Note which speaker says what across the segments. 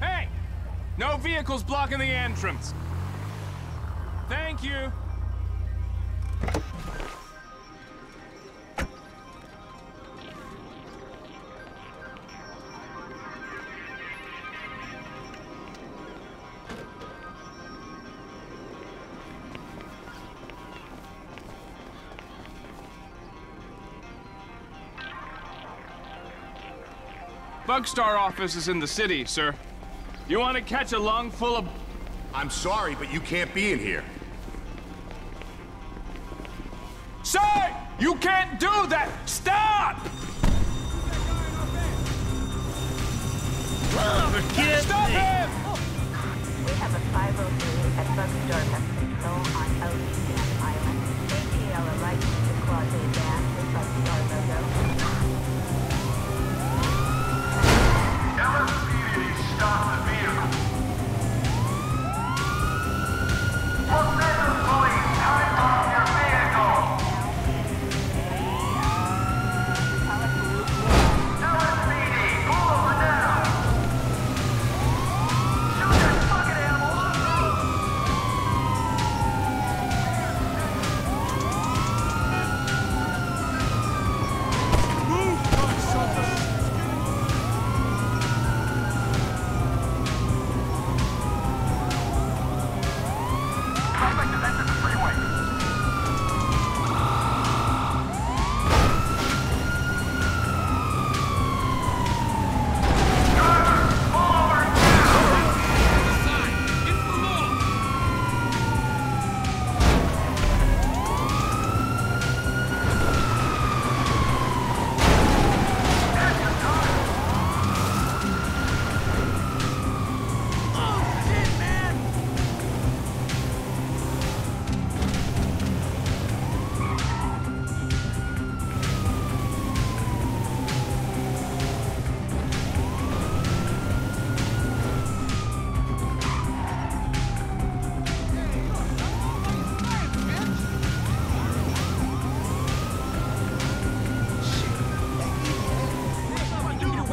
Speaker 1: Hey, no vehicles blocking the entrance. Thank you. Bugstar office is in the city, sir. You want to catch a lung full of...
Speaker 2: I'm sorry, but you can't be in here.
Speaker 1: Sir! You can't do that! Stop!
Speaker 3: Forgive
Speaker 1: Stop
Speaker 3: me!
Speaker 1: him!
Speaker 4: We have a 503 at Bugstar has control on Ocean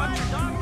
Speaker 5: Watch your dog.